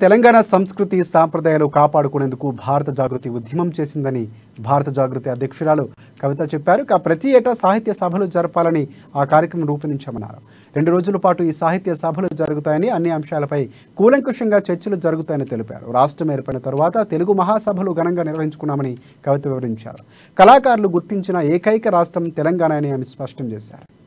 తెలంగాణ సంస్కృతి సాంప్రదాయాలు కాపాడుకునేందుకు భారత జాగృతి ఉద్యమం చేసిందని భారత జాగృతి అధ్యక్షురాలు కవిత చెప్పారు. ఇక ప్రతి ఏటా సాహిత్య సభలు జరపాలని ఆ కార్యక్రమం రూపొందించామన్నారు. రెండు రోజుల పాటు ఈ సాహిత్య సభలు జరుగుతాయని అన్ని అంశాలపై కూలంకుషంగా చర్చలు జరుగుతాయని తెలిపారు. రాష్ట్రం ఏర్పడిన తర్వాత తెలుగు మహాసభలు ఘనంగా నిర్వహించుకున్నామని కవిత వివరించారు. కళాకారులు గుర్తించిన ఏకైక రాష్ట్రం తెలంగాణ అని ఆమె స్పష్టం చేశారు.